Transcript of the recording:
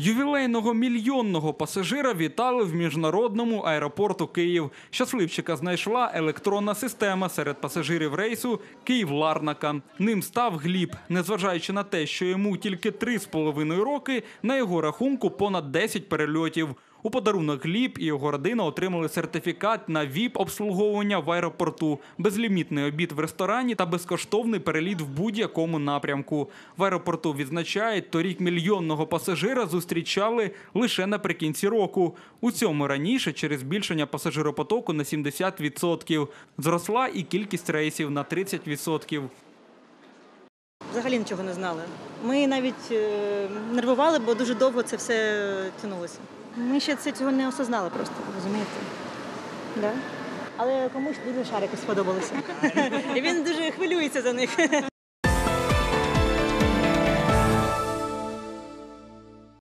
Ювілейного мільйонного пасажира вітали в міжнародному аеропорту Київ. Щасливчика знайшла електронна система серед пасажирів рейсу Київ-Ларнака. Ним став Гліб. Незважаючи на те, що йому тільки три з половиною роки, на його рахунку понад 10 перельотів. У подарунок Гліб і його родина отримали сертифікат на ВІП-обслуговування в аеропорту, безлімітний обід в ресторані та безкоштовний переліт в будь-якому напрямку. В аеропорту відзначають, торік мільйонного пасажира зустрічали лише наприкінці року. У цьому раніше через збільшення пасажиропотоку на 70%. Зросла і кількість рейсів на 30%. Взагалі нічого не знали. Ми навіть е, нервували, бо дуже довго це все тянулося. Ми ще це цього не осознали просто, розумієте? Да? Але комусь дуже шарики сподобалися. І він дуже хвилюється за них.